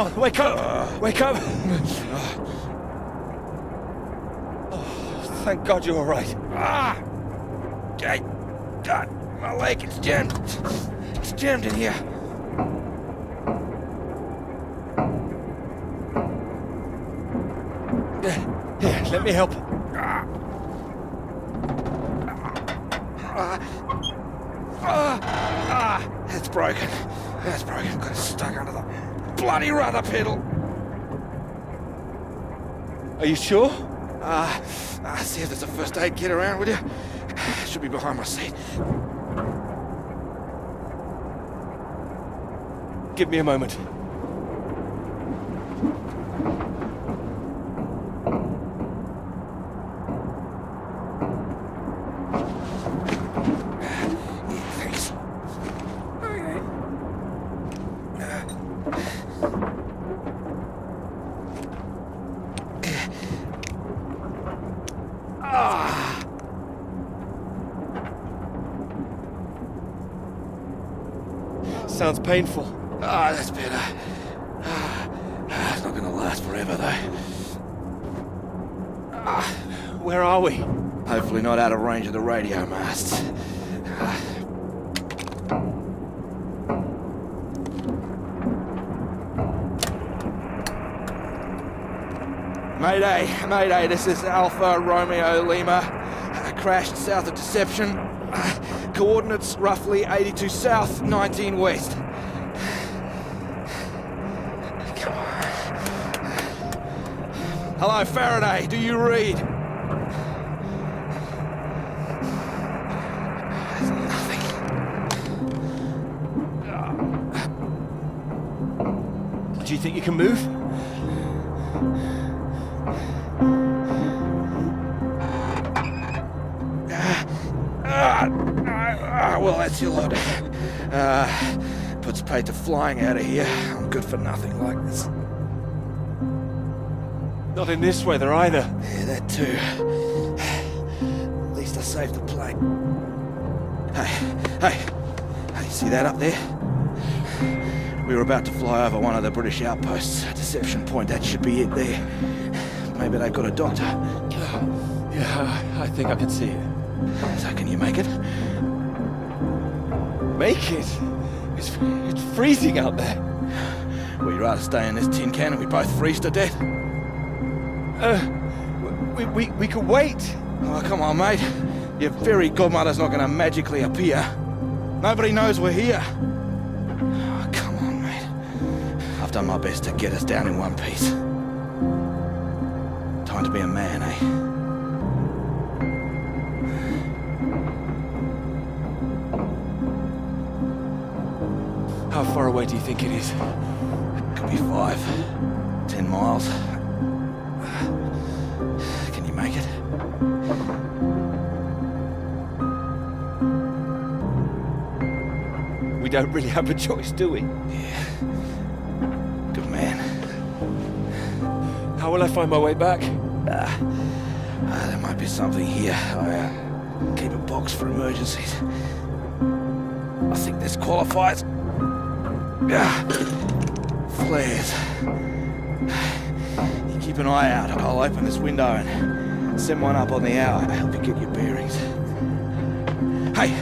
Hey, hey, come on, wake up! Wake up! Oh, thank God you're all right. Ah! I, God, my leg is jammed. It's jammed in here. Here, let me help. Ah. Ah, ah, it's broken. It's broken. Got it stuck under the bloody rudder pedal. Are you sure? Ah, uh, see if there's a first aid kit around, will you? Should be behind my seat. Give me a moment. Thanks. Okay. Ah. Sounds painful. Ah, that's better. Ah, it's not gonna last forever, though. Where are we? Hopefully not out of range of the radio masts. Mayday, Mayday, this is Alpha Romeo Lima. Uh, crashed south of Deception. Uh, coordinates roughly 82 south, 19 west. Hello, Faraday, do you read? Do you think you can move? Ah, well, that's your lot. Uh, puts to flying out of here. I'm good for nothing like this. Not in this weather either. Yeah, that too. At least I saved the plane. Hey, hey, hey, see that up there? We were about to fly over one of the British outposts. Deception Point, that should be it there. Maybe they've got a doctor. Yeah, I think I can see it. So can you make it? Make it? It's, it's freezing out there. We'd rather stay in this tin can and we both freeze to death? Uh, we, we, we could wait. Oh, come on, mate. Your fairy godmother's not going to magically appear. Nobody knows we're here. Oh, come on, mate. I've done my best to get us down in one piece. Time to be a man, eh? How far away do you think it is? Could be five, ten miles. We don't really have a choice, do we? Yeah. Good man. How will I find my way back? Ah, ah, there might be something here. I uh, keep a box for emergencies. I think this qualifies. Ah, flares. You keep an eye out. I'll open this window and send one up on the hour to help you get your bearings. Hey,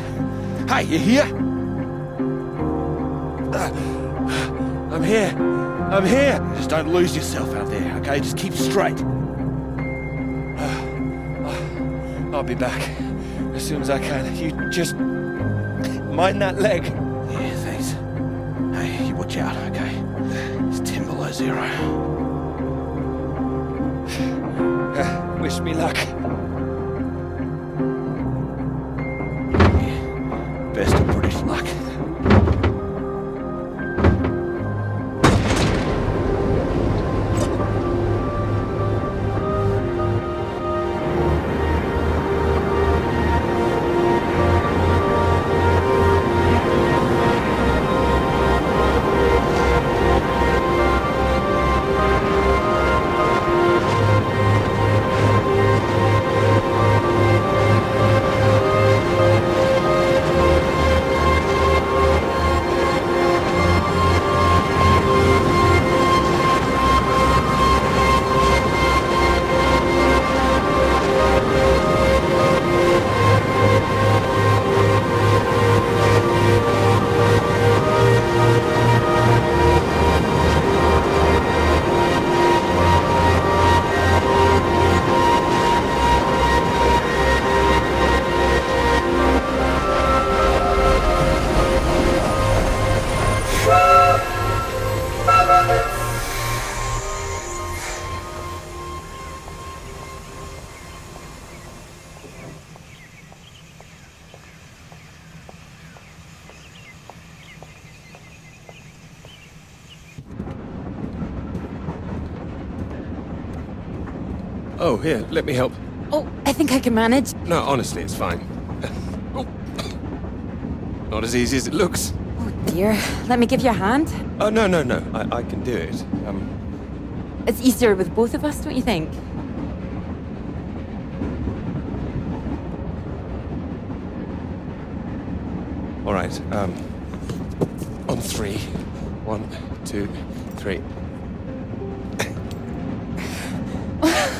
hey, you here? I'm here. I'm here. Just don't lose yourself out there, okay? Just keep straight. I'll be back as soon as I can. You just mind that leg. Yeah, thanks. Hey, you watch out, okay? It's 10 below zero. Uh, wish me luck. Best of British luck. Here, let me help. Oh, I think I can manage. No, honestly, it's fine. oh. Not as easy as it looks. Oh dear. Let me give you a hand. Oh, no, no, no. I, I can do it. Um, It's easier with both of us, don't you think? all right. Um, on three. One, two, three.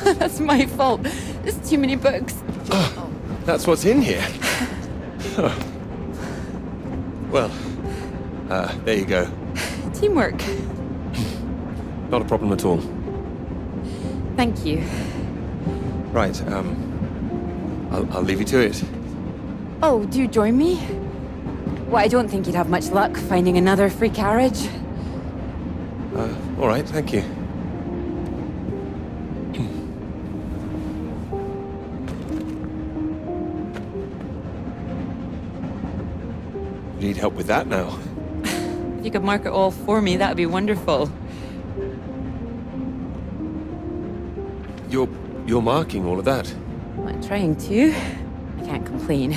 That's my fault. There's too many books. That's what's in here. Oh. Well, uh, there you go. Teamwork. Not a problem at all. Thank you. Right, um, I'll, I'll leave you to it. Oh, do you join me? Well, I don't think you'd have much luck finding another free carriage. Uh, all right, thank you. Help with that now? If you could mark it all for me, that'd be wonderful. You're you're marking all of that. I'm trying to. I can't complain.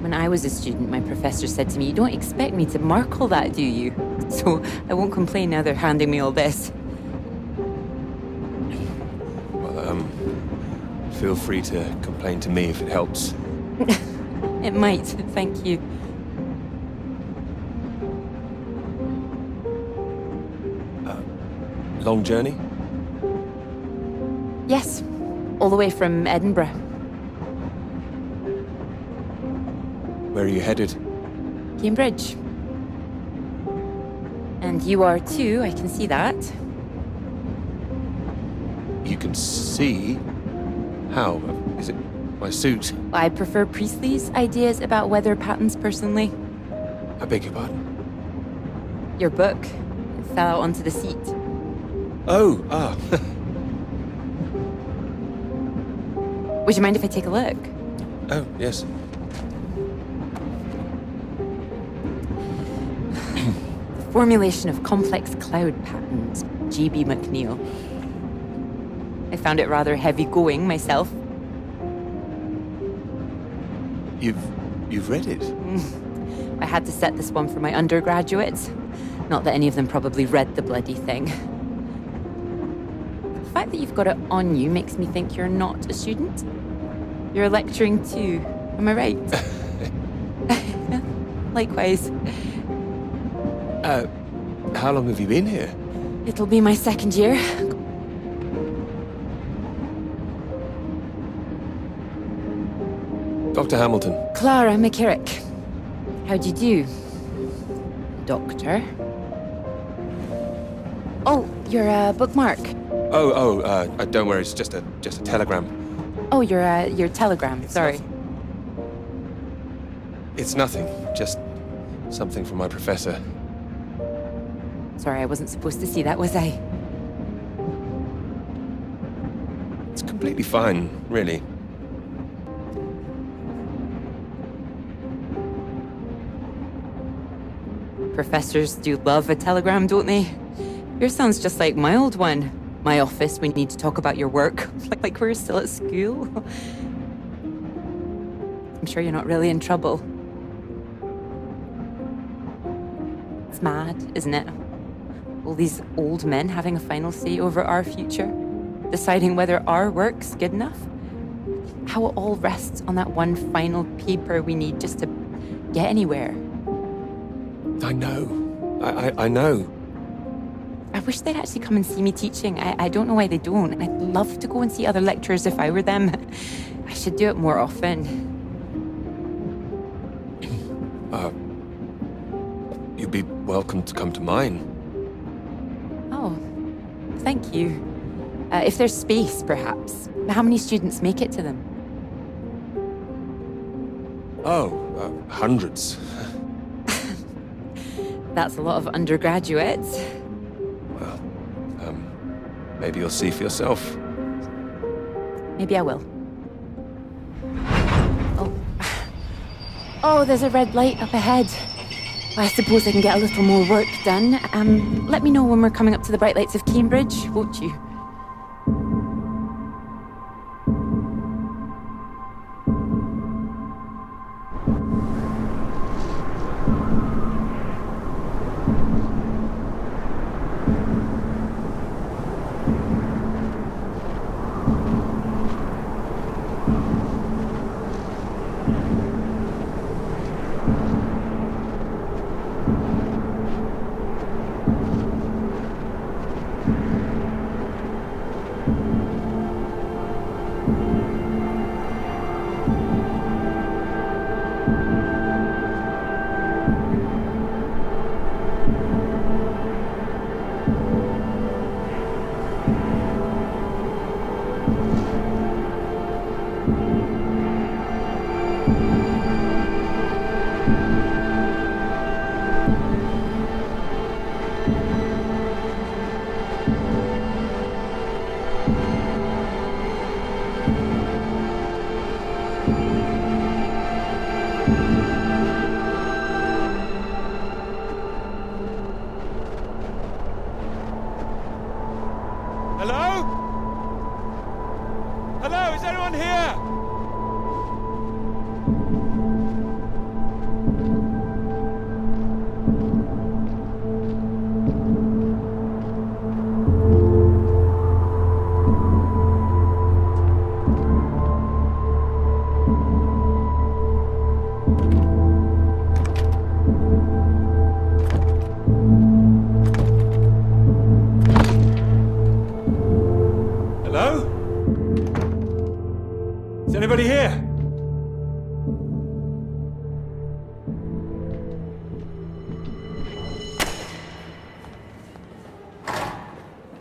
When I was a student, my professor said to me, You don't expect me to mark all that, do you? So I won't complain now they're handing me all this. Well, um, feel free to complain to me if it helps. It might, thank you. Long journey? Yes, all the way from Edinburgh. Where are you headed? Cambridge. And you are too, I can see that. You can see how? Is it my suit? I prefer Priestley's ideas about weather patterns personally. I beg your pardon. Your book it fell out onto the seat. Oh, ah. Would you mind if I take a look? oh, yes. Formulation of complex cloud patterns, G.B. McNeil. I found it rather heavy going myself. You've you've read it. I had to set this one for my undergraduates. Not that any of them probably read the bloody thing. Fact that you've got it on you makes me think you're not a student. You're lecturing too. Am I right? Likewise. Uh, how long have you been here? It'll be my second year. Dr. Hamilton. Clara McKirrick. How'd you do? Doctor. Oh, you're a bookmark. Oh, oh, uh, uh, don't worry, it's just a just a telegram. Oh, you're a your telegram. Sorry. It's nothing, just something from my professor. Sorry, I wasn't supposed to see that, was I? It's completely fine, really. Professors do love a telegram, don't they? Yours sounds just like my old one. My office, we need to talk about your work. Like, like we're still at school. I'm sure you're not really in trouble. It's mad, isn't it? All these old men having a final say over our future, deciding whether our work's good enough. How it all rests on that one final paper we need just to get anywhere. I know. I, I, I know. I wish they'd actually come and see me teaching. I, I don't know why they don't. I'd love to go and see other lecturers if I were them. I should do it more often. Uh, you'd be welcome to come to mine. Oh, thank you. Uh, if there's space, perhaps. How many students make it to them? Oh, uh, hundreds. That's a lot of undergraduates. Maybe you'll see for yourself. Maybe I will. Oh. Oh, there's a red light up ahead. I suppose I can get a little more work done. Um, let me know when we're coming up to the bright lights of Cambridge, won't you?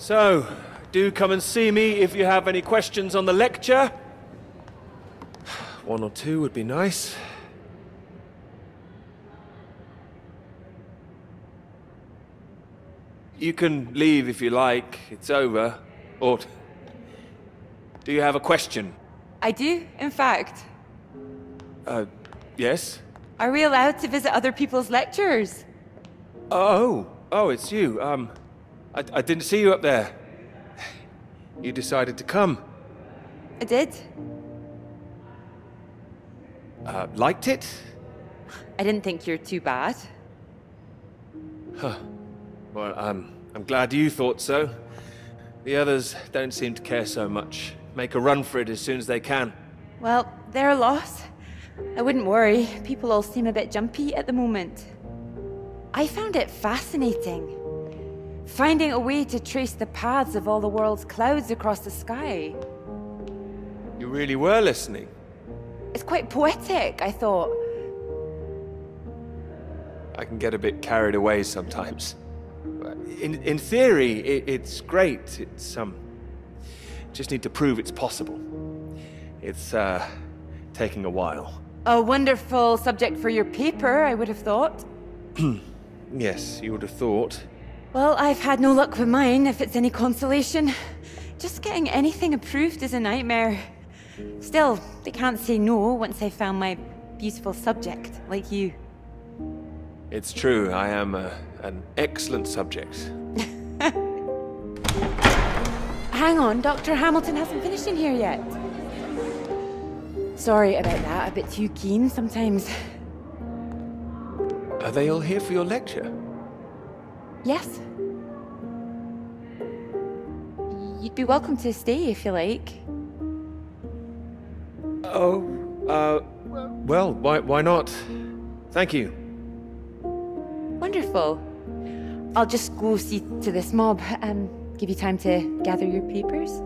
So, do come and see me if you have any questions on the lecture. One or two would be nice. You can leave if you like. It's over. Or do you have a question? I do, in fact. Uh, yes? Are we allowed to visit other people's lectures? Oh, oh, it's you. Um, I, I didn't see you up there. You decided to come. I did. Uh, liked it? I didn't think you're too bad. Huh. Well, um, I'm glad you thought so. The others don't seem to care so much. Make a run for it as soon as they can. Well, their loss. I wouldn't worry. People all seem a bit jumpy at the moment. I found it fascinating. Finding a way to trace the paths of all the world's clouds across the sky. You really were listening. It's quite poetic, I thought. I can get a bit carried away sometimes. In, in theory, it, it's great. It's, um, just need to prove it's possible. It's, uh, taking a while. A wonderful subject for your paper, I would have thought. Yes, you would have thought. Well, I've had no luck with mine, if it's any consolation. Just getting anything approved is a nightmare. Still, they can't say no once they've found my beautiful subject, like you. It's true, I am a, an excellent subject. Hang on, Dr. Hamilton hasn't finished in here yet. Sorry about that, a bit too keen sometimes. Are they all here for your lecture? Yes? You'd be welcome to stay if you like. Oh, uh, well, why, why not? Thank you. Wonderful. I'll just go see to this mob. Um, give you time to gather your papers.